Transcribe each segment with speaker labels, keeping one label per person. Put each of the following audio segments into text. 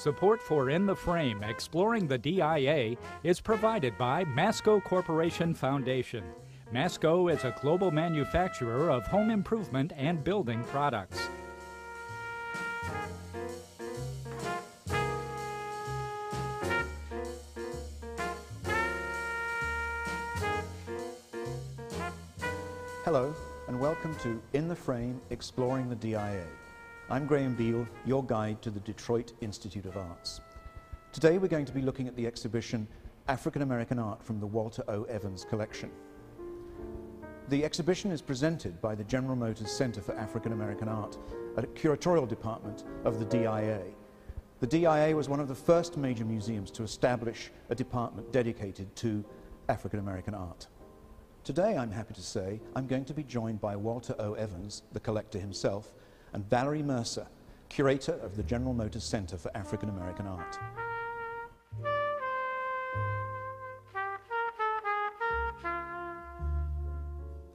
Speaker 1: Support for In the Frame Exploring the DIA is provided by Masco Corporation Foundation. Masco is a global manufacturer of home improvement and building products.
Speaker 2: Hello, and welcome to In the Frame Exploring the DIA. I'm Graham Beal, your guide to the Detroit Institute of Arts. Today we're going to be looking at the exhibition African American Art from the Walter O. Evans collection. The exhibition is presented by the General Motors Center for African American Art, a curatorial department of the DIA. The DIA was one of the first major museums to establish a department dedicated to African American art. Today, I'm happy to say, I'm going to be joined by Walter O. Evans, the collector himself, and Valerie Mercer, curator of the General Motors Center for African American Art.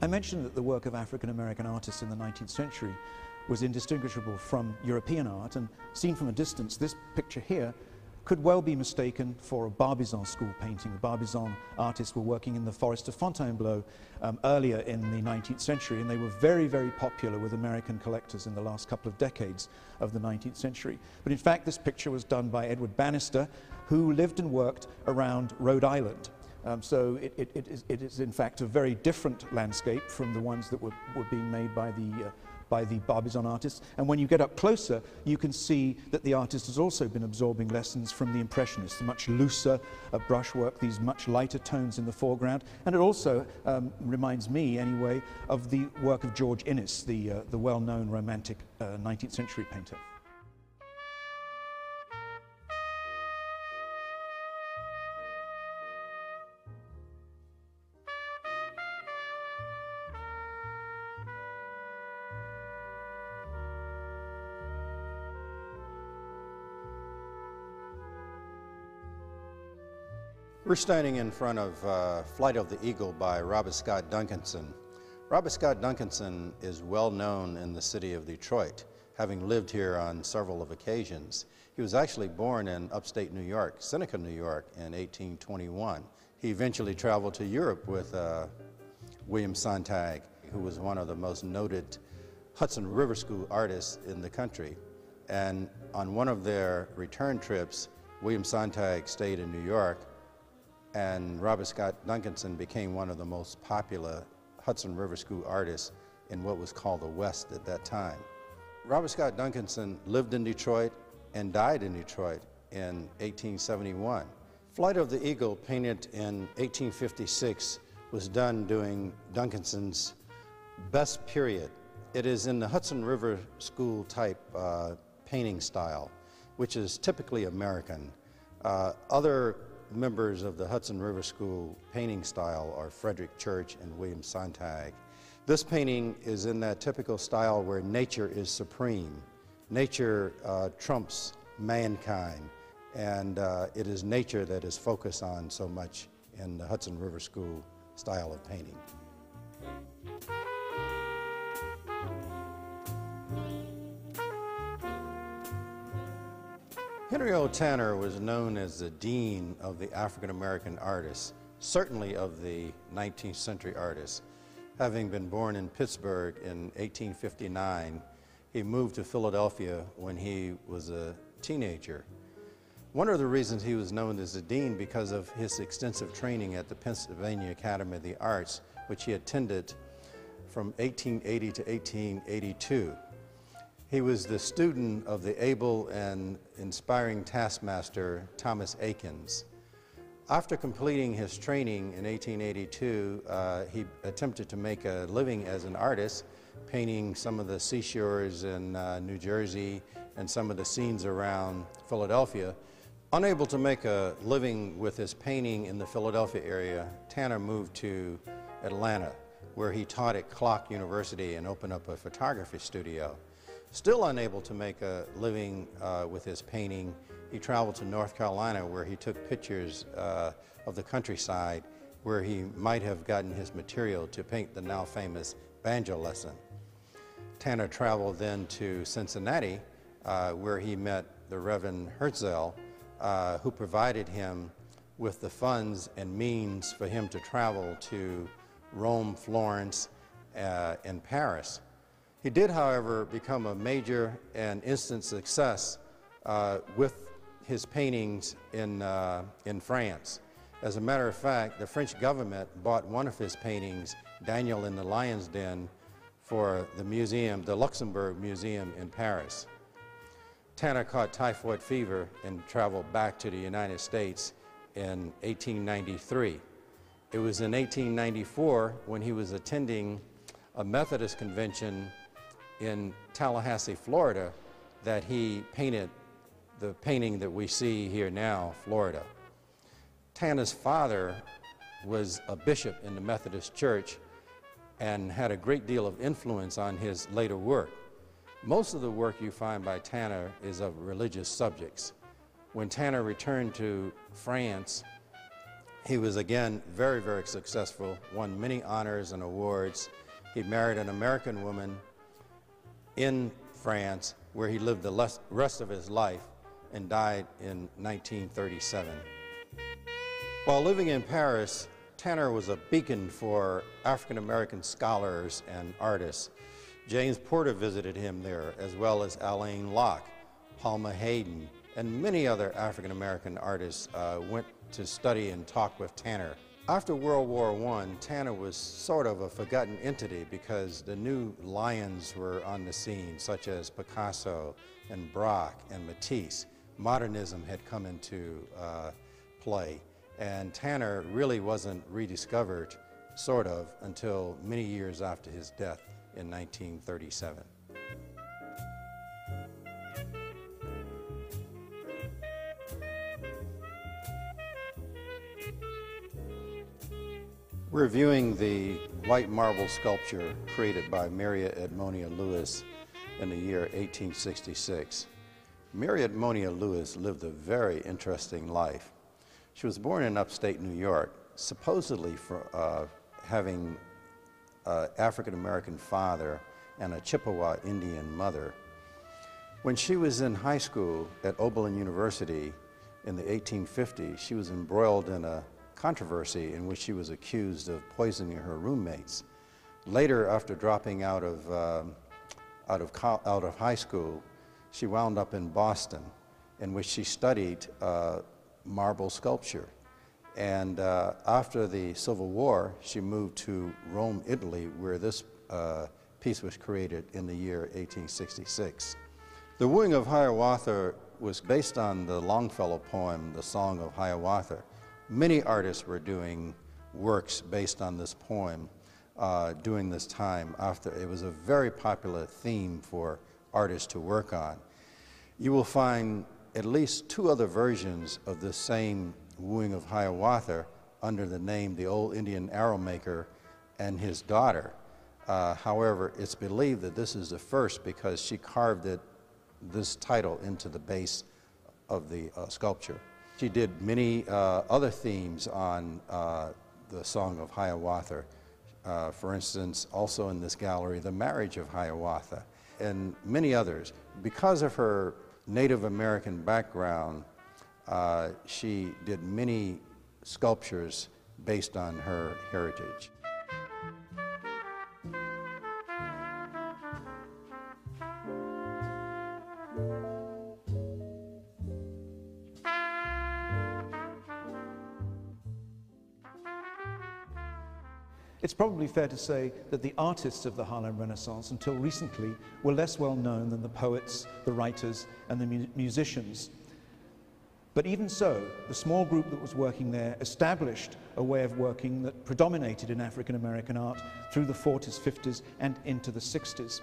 Speaker 2: I mentioned that the work of African American artists in the 19th century was indistinguishable from European art, and seen from a distance, this picture here could well be mistaken for a Barbizon school painting. The Barbizon artists were working in the forest of Fontainebleau um, earlier in the 19th century, and they were very, very popular with American collectors in the last couple of decades of the 19th century. But in fact, this picture was done by Edward Bannister, who lived and worked around Rhode Island. Um, so it, it, it, is, it is, in fact, a very different landscape from the ones that were, were being made by the uh, by the Barbizon artists. And when you get up closer, you can see that the artist has also been absorbing lessons from the Impressionists, the much looser uh, brushwork, these much lighter tones in the foreground. And it also um, reminds me, anyway, of the work of George Inness, the, uh, the well-known romantic uh, 19th century painter.
Speaker 3: We're standing in front of uh, Flight of the Eagle by Robert Scott Duncanson. Robert Scott Duncanson is well known in the city of Detroit, having lived here on several of occasions. He was actually born in upstate New York, Seneca, New York, in 1821. He eventually traveled to Europe with uh, William Sonntag, who was one of the most noted Hudson River School artists in the country. And on one of their return trips, William Sonntag stayed in New York and Robert Scott Duncanson became one of the most popular Hudson River School artists in what was called the West at that time. Robert Scott Duncanson lived in Detroit and died in Detroit in 1871. Flight of the Eagle, painted in 1856, was done during Duncanson's best period. It is in the Hudson River School type uh, painting style, which is typically American. Uh, other members of the Hudson River School painting style are Frederick Church and William Sonntag. This painting is in that typical style where nature is supreme. Nature uh, trumps mankind, and uh, it is nature that is focused on so much in the Hudson River School style of painting. Henry O. Tanner was known as the dean of the African American artists, certainly of the 19th century artists. Having been born in Pittsburgh in 1859, he moved to Philadelphia when he was a teenager. One of the reasons he was known as the dean because of his extensive training at the Pennsylvania Academy of the Arts, which he attended from 1880 to 1882. He was the student of the able and inspiring taskmaster Thomas Eakins. After completing his training in 1882, uh, he attempted to make a living as an artist, painting some of the seashores in uh, New Jersey and some of the scenes around Philadelphia. Unable to make a living with his painting in the Philadelphia area, Tanner moved to Atlanta, where he taught at Clark University and opened up a photography studio. Still unable to make a living uh, with his painting, he traveled to North Carolina where he took pictures uh, of the countryside where he might have gotten his material to paint the now famous banjo lesson. Tanner traveled then to Cincinnati uh, where he met the Reverend Hartzell, uh, who provided him with the funds and means for him to travel to Rome, Florence, uh, and Paris. He did, however, become a major and instant success uh, with his paintings in, uh, in France. As a matter of fact, the French government bought one of his paintings, Daniel in the Lion's Den, for the museum, the Luxembourg Museum in Paris. Tanner caught typhoid fever and traveled back to the United States in 1893. It was in 1894 when he was attending a Methodist convention in Tallahassee, Florida, that he painted the painting that we see here now, Florida. Tanner's father was a bishop in the Methodist Church and had a great deal of influence on his later work. Most of the work you find by Tanner is of religious subjects. When Tanner returned to France, he was again very, very successful, won many honors and awards. He married an American woman in France where he lived the rest of his life and died in 1937. While living in Paris, Tanner was a beacon for African American scholars and artists. James Porter visited him there, as well as Alain Locke, Palmer Hayden, and many other African American artists uh, went to study and talk with Tanner. After World War I, Tanner was sort of a forgotten entity because the new lions were on the scene, such as Picasso and Braque and Matisse. Modernism had come into uh, play, and Tanner really wasn't rediscovered, sort of, until many years after his death in 1937. We're viewing the white marble sculpture created by Mary Edmonia Lewis in the year 1866. Mary Edmonia Lewis lived a very interesting life. She was born in upstate New York, supposedly for uh, having an African American father and a Chippewa Indian mother. When she was in high school at Oberlin University in the 1850s, she was embroiled in a controversy in which she was accused of poisoning her roommates. Later, after dropping out of, uh, out of, out of high school, she wound up in Boston, in which she studied uh, marble sculpture. And uh, after the Civil War, she moved to Rome, Italy, where this uh, piece was created in the year 1866. The Wooing of Hiawatha was based on the Longfellow poem, The Song of Hiawatha. Many artists were doing works based on this poem uh, during this time. After it was a very popular theme for artists to work on. You will find at least two other versions of the same wooing of Hiawatha under the name the Old Indian Arrow Maker and his daughter. Uh, however, it's believed that this is the first because she carved it, this title into the base of the uh, sculpture. She did many uh, other themes on uh, the Song of Hiawatha. Uh, for instance, also in this gallery, the marriage of Hiawatha, and many others. Because of her Native American background, uh, she did many sculptures based on her heritage.
Speaker 2: It's probably fair to say that the artists of the Harlem Renaissance until recently were less well known than the poets, the writers, and the mu musicians. But even so, the small group that was working there established a way of working that predominated in African American art through the 40s, 50s, and into the 60s.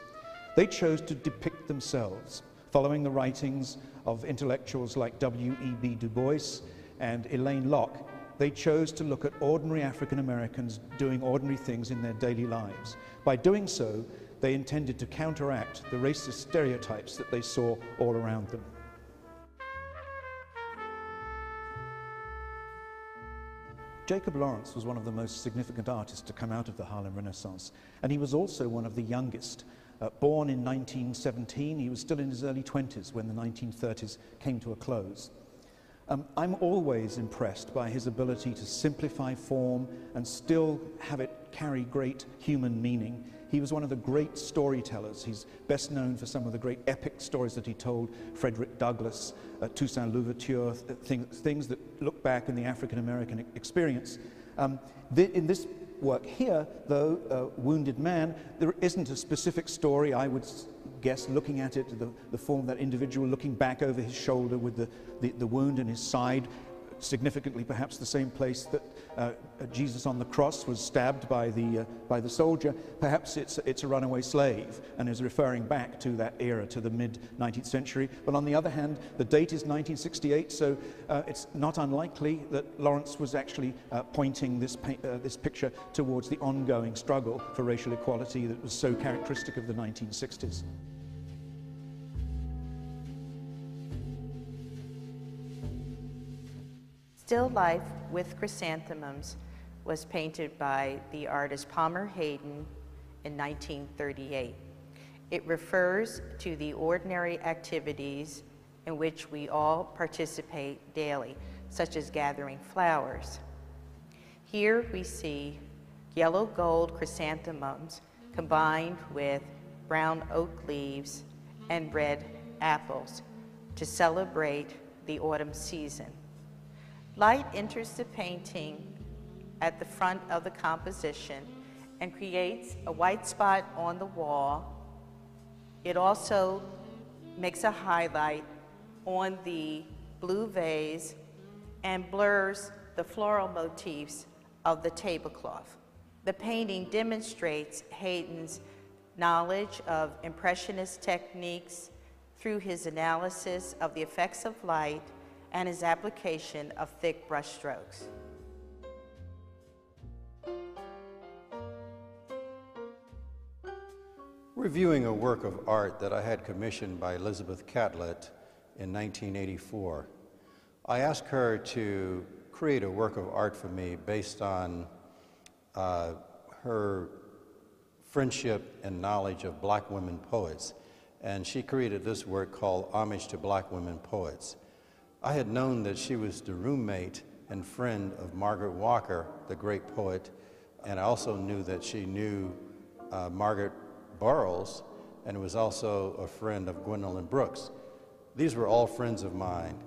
Speaker 2: They chose to depict themselves, following the writings of intellectuals like W.E.B. Du Bois and Alain Locke, they chose to look at ordinary African Americans doing ordinary things in their daily lives. By doing so, they intended to counteract the racist stereotypes that they saw all around them. Jacob Lawrence was one of the most significant artists to come out of the Harlem Renaissance, and he was also one of the youngest Uh, born in 1917, he was still in his early 20s when the 1930s came to a close. Um, I'm always impressed by his ability to simplify form and still have it carry great human meaning. He was one of the great storytellers. He's best known for some of the great epic stories that he told Frederick Douglass, uh, Toussaint Louverture, uh, things, things that look back in the African American experience. Um, in this work here, though, uh, Wounded Man, there isn't a specific story I would guess looking at it, the, the form of that individual looking back over his shoulder with the, the, the wound in his side, significantly perhaps the same place that uh, Jesus on the cross was stabbed by the, uh, by the soldier. Perhaps it's, it's a runaway slave and is referring back to that era, to the mid 19th century. But on the other hand, the date is 1968, so uh, it's not unlikely that Lawrence was actually uh, pointing this, uh, this picture towards the ongoing struggle for racial equality that was so characteristic of the 1960s.
Speaker 4: Still Life with Chrysanthemums was painted by the artist Palmer Hayden in 1938. It refers to the ordinary activities in which we all participate daily, such as gathering flowers. Here we see yellow gold chrysanthemums combined with brown oak leaves and red apples to celebrate the autumn season. Light enters the painting at the front of the composition and creates a white spot on the wall. It also makes a highlight on the blue vase and blurs the floral motifs of the tablecloth. The painting demonstrates Hayden's knowledge of Impressionist techniques through his analysis of the effects of light and his application of thick brushstrokes.
Speaker 3: Reviewing a work of art that I had commissioned by Elizabeth Catlett in 1984, I asked her to create a work of art for me based on uh, her friendship and knowledge of black women poets. And she created this work called Homage to Black Women Poets. I had known that she was the roommate and friend of Margaret Walker, the great poet, and I also knew that she knew uh, Margaret Burroughs and was also a friend of Gwendolyn Brooks. These were all friends of mine,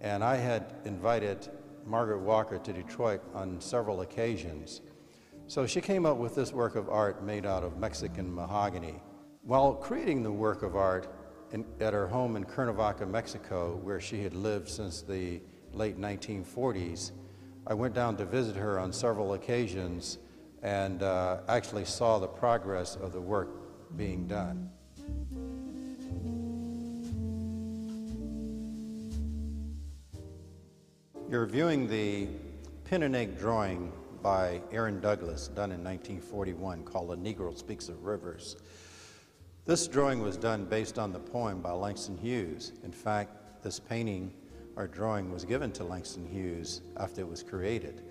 Speaker 3: and I had invited Margaret Walker to Detroit on several occasions. So she came up with this work of art made out of Mexican mahogany. While creating the work of art, in, at her home in Cuernavaca, Mexico, where she had lived since the late 1940s. I went down to visit her on several occasions and uh, actually saw the progress of the work being done. You're viewing the pin and ink drawing by Aaron Douglas done in 1941 called A Negro Speaks of Rivers. This drawing was done based on the poem by Langston Hughes. In fact, this painting or drawing was given to Langston Hughes after it was created,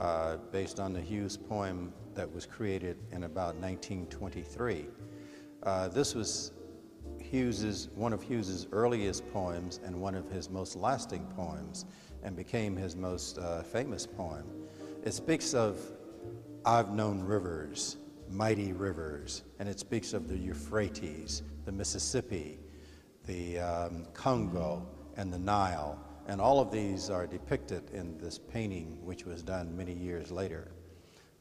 Speaker 3: uh, based on the Hughes poem that was created in about 1923. Uh, this was Hughes's, one of Hughes's earliest poems and one of his most lasting poems and became his most uh, famous poem. It speaks of I've known rivers, mighty rivers, and it speaks of the Euphrates, the Mississippi, the um, Congo, and the Nile. And all of these are depicted in this painting, which was done many years later.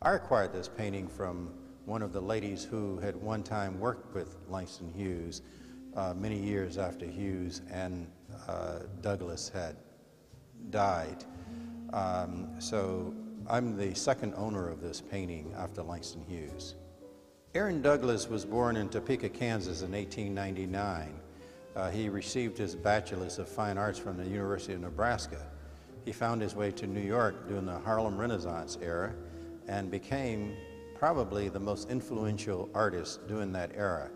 Speaker 3: I acquired this painting from one of the ladies who had one time worked with Langston Hughes uh, many years after Hughes and uh, Douglas had died. Um, so I'm the second owner of this painting after Langston Hughes. Aaron Douglas was born in Topeka, Kansas in 1899. Uh, he received his Bachelor's of Fine Arts from the University of Nebraska. He found his way to New York during the Harlem Renaissance era and became probably the most influential artist during that era.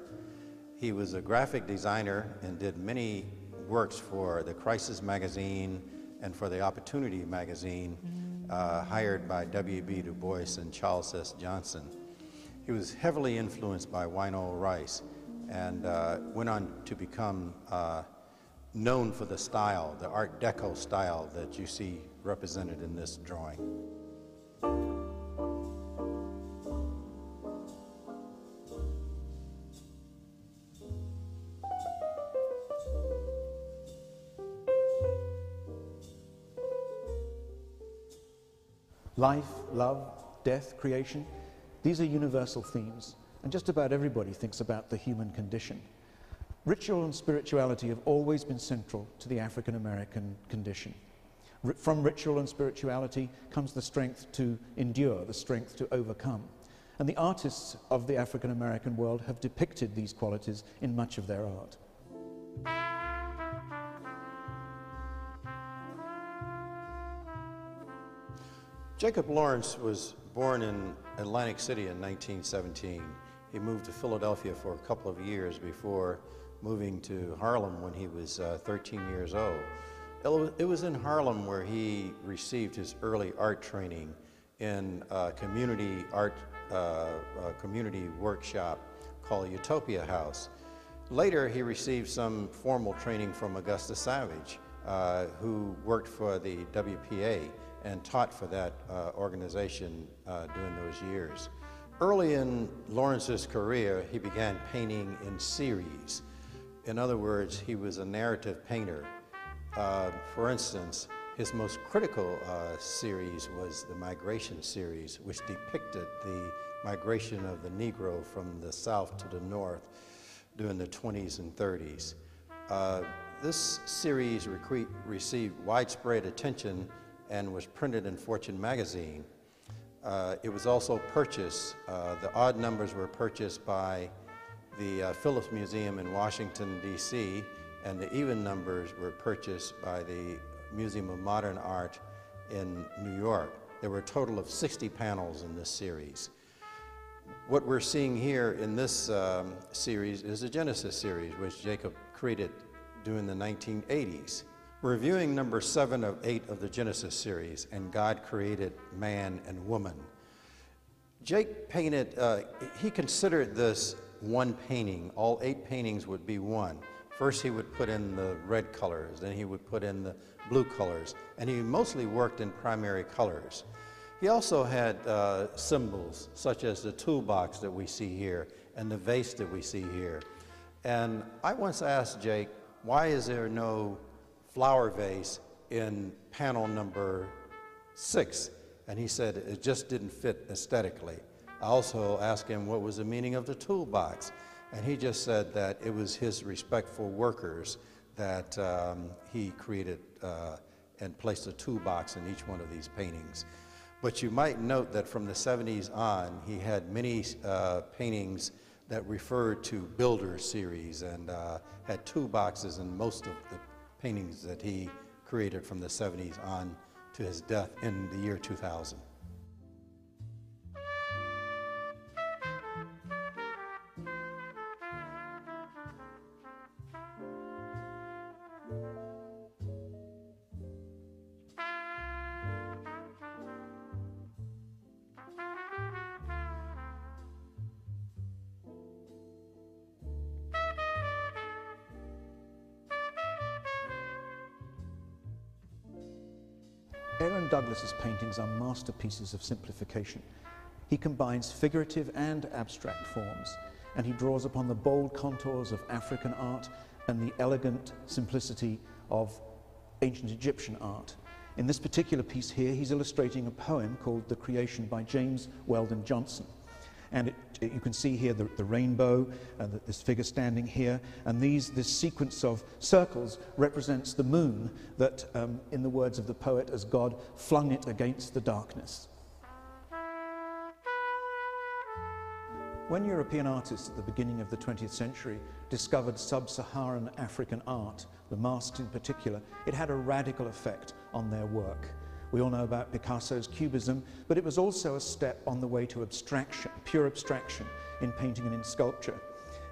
Speaker 3: He was a graphic designer and did many works for the Crisis magazine and for the Opportunity magazine uh, hired by W.B. Du Bois and Charles S. Johnson. He was heavily influenced by Winold Reiss and uh, went on to become uh, known for the style, the Art Deco style that you see represented in this drawing.
Speaker 2: Life, love, death, creation, these are universal themes, and just about everybody thinks about the human condition. Ritual and spirituality have always been central to the African American condition. R- from ritual and spirituality comes the strength to endure, the strength to overcome. And the artists of the African American world have depicted these qualities in much of their art.
Speaker 3: Jacob Lawrence was born in Atlantic City in 1917. He moved to Philadelphia for a couple of years before moving to Harlem when he was uh, 13 years old. It was in Harlem where he received his early art training in a community art uh, a community workshop called Utopia House. Later, he received some formal training from Augusta Savage, uh, who worked for the WPA and taught for that uh, organization uh, during those years. Early in Lawrence's career, he began painting in series. In other words, he was a narrative painter. Uh, for instance, his most critical uh, series was the Migration series, which depicted the migration of the Negro from the South to the North during the 20s and 30s. This series received widespread attention and was printed in Fortune magazine. Uh, it was also purchased, uh, the odd numbers were purchased by the uh, Phillips Museum in Washington, D.C., and the even numbers were purchased by the Museum of Modern Art in New York. There were a total of 60 panels in this series. What we're seeing here in this um, series is the Genesis series, which Jacob created during the 1980s. We're reviewing number seven of eight of the Genesis series, and God created man and woman. Jake painted, uh, he considered this one painting. All eight paintings would be one. First, he would put in the red colors, then he would put in the blue colors, and he mostly worked in primary colors. He also had uh, symbols, such as the toolbox that we see here and the vase that we see here. And I once asked Jake, why is there no flower vase in panel number six. And he said it just didn't fit aesthetically. I also asked him what was the meaning of the toolbox. And he just said that it was his respect for workers that um, he created uh, and placed a toolbox in each one of these paintings. But you might note that from the 70s on, he had many uh, paintings that referred to builder series and uh, had boxes. And most of the paintings that he created from the 70s on to his death in the year 2000.
Speaker 2: Aaron Douglas's paintings are masterpieces of simplification. He combines figurative and abstract forms, and he draws upon the bold contours of African art and the elegant simplicity of ancient Egyptian art. In this particular piece here, he's illustrating a poem called The Creation by James Weldon Johnson. And it, you can see here the, the rainbow, and the, this figure standing here. And these, this sequence of circles represents the moon that, um, in the words of the poet, as God flung it against the darkness. When European artists at the beginning of the 20th century discovered sub Saharan African art, the masks in particular, it had a radical effect on their work. We all know about Picasso's Cubism, but it was also a step on the way to abstraction, pure abstraction in painting and in sculpture.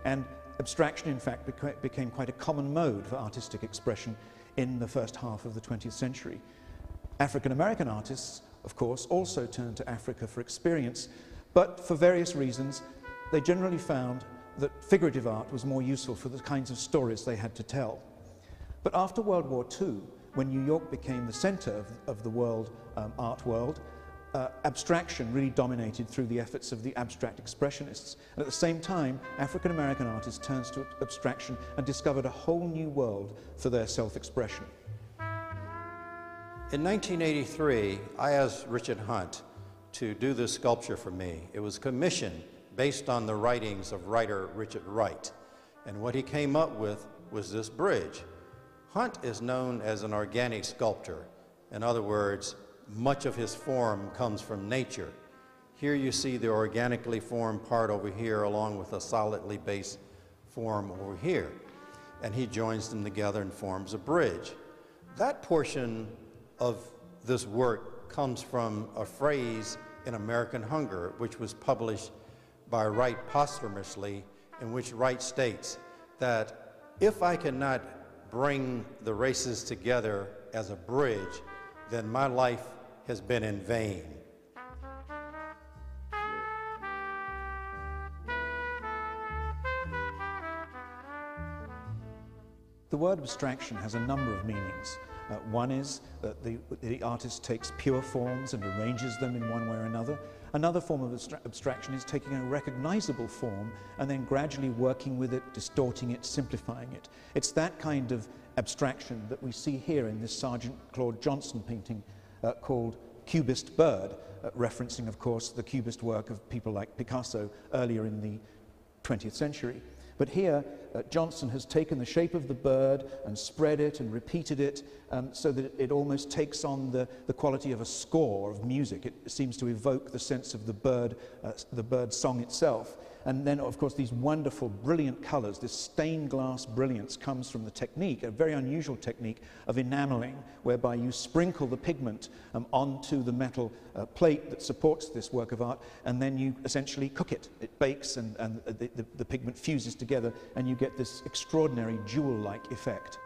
Speaker 2: And abstraction, in fact, beca became quite a common mode for artistic expression in the first half of the 20th century. African American artists, of course, also turned to Africa for experience, but for various reasons, they generally found that figurative art was more useful for the kinds of stories they had to tell. But after World War II, when New York became the center of, of the world um, art world, uh, abstraction really dominated through the efforts of the abstract expressionists. And at the same time, African American artists turned to abstraction and discovered a whole new world for their self expression.
Speaker 3: In 1983, I asked Richard Hunt to do this sculpture for me. It was commissioned based on the writings of writer Richard Wright. And what he came up with was this bridge. Hunt is known as an organic sculptor. In other words, much of his form comes from nature. Here you see the organically formed part over here along with a solidly based form over here. And he joins them together and forms a bridge. That portion of this work comes from a phrase in American Hunger, which was published by Wright posthumously, in which Wright states that if I cannot bring the races together as a bridge, then my life has been in vain.
Speaker 2: The word abstraction has a number of meanings. Uh, one is that the, the artist takes pure forms and arranges them in one way or another. Another form of abstra abstraction is taking a recognizable form and then gradually working with it, distorting it, simplifying it. It's that kind of abstraction that we see here in this Sargent Claude Johnson painting uh, called Cubist Bird, uh, referencing, of course, the Cubist work of people like Picasso earlier in the 20th century. But here, uh, Johnson has taken the shape of the bird and spread it and repeated it um, so that it almost takes on the, the quality of a score of music. It seems to evoke the sense of the bird, uh, the bird song itself. And then, of course, these wonderful, brilliant colors, this stained glass brilliance comes from the technique, a very unusual technique of enameling, whereby you sprinkle the pigment um, onto the metal uh, plate that supports this work of art, and then you essentially cook it. It bakes, and, and the, the, the pigment fuses together, and you get this extraordinary jewel like effect.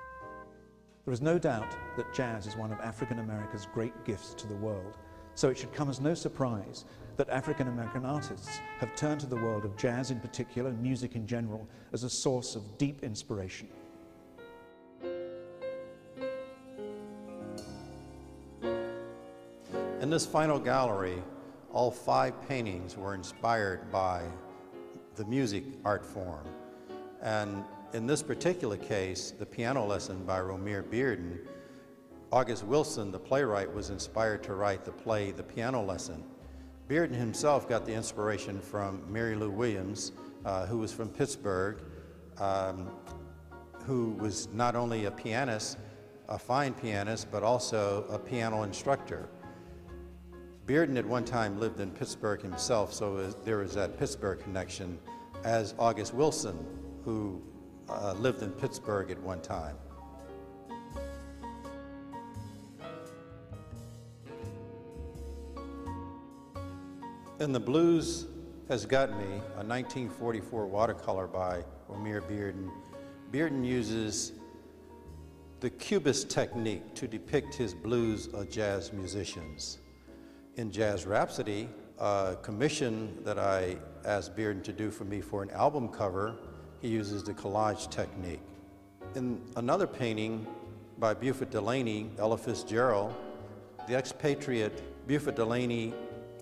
Speaker 2: There is no doubt that jazz is one of African America's great gifts to the world, so it should come as no surprise that African American artists have turned to the world of jazz in particular, and music in general, as a source of deep inspiration.
Speaker 3: In this final gallery, all five paintings were inspired by the music art form. And in this particular case, the piano lesson by Romare Bearden, August Wilson, the playwright, was inspired to write the play The Piano Lesson. Bearden himself got the inspiration from Mary Lou Williams, uh, who was from Pittsburgh, um, who was not only a pianist, a fine pianist, but also a piano instructor. Bearden at one time lived in Pittsburgh himself, so there was that Pittsburgh connection, as August Wilson, who uh, lived in Pittsburgh at one time. And the blues has got me a 1944 watercolor by Romare Bearden. Bearden uses the Cubist technique to depict his blues of jazz musicians. In Jazz Rhapsody, a commission that I asked Bearden to do for me for an album cover, he uses the collage technique. In another painting by Beauford Delaney, Ella Fitzgerald, the expatriate Beauford Delaney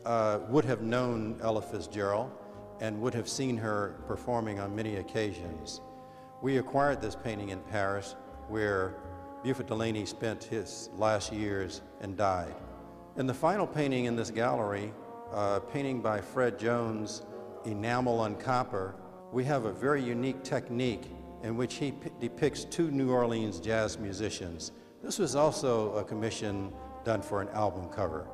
Speaker 3: uh, would have known Ella Fitzgerald and would have seen her performing on many occasions. We acquired this painting in Paris where Beauford Delaney spent his last years and died. In the final painting in this gallery, a painting by Fred Jones, Enamel on Copper, we have a very unique technique in which he depicts two New Orleans jazz musicians. This was also a commission done for an album cover.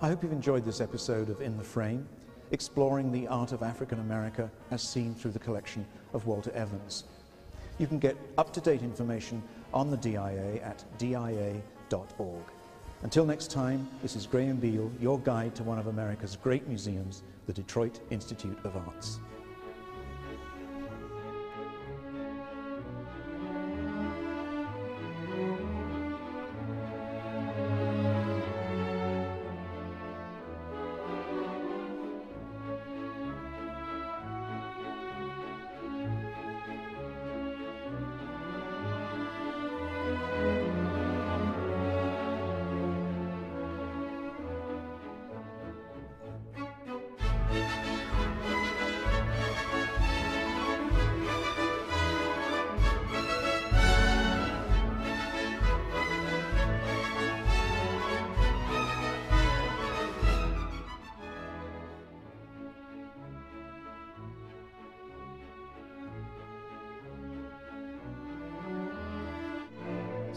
Speaker 2: I hope you've enjoyed this episode of In the Frame, exploring the art of African America as seen through the collection of Walter Evans. You can get up-to-date information on the DIA at dia.org. Until next time, this is Graham Beal, your guide to one of America's great museums, the Detroit Institute of Arts.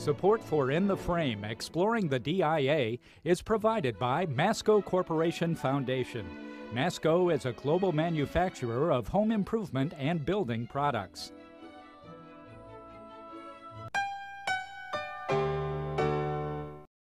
Speaker 1: Support for In the Frame Exploring the DIA is provided by Masco Corporation Foundation. Masco is a global manufacturer of home improvement and building products.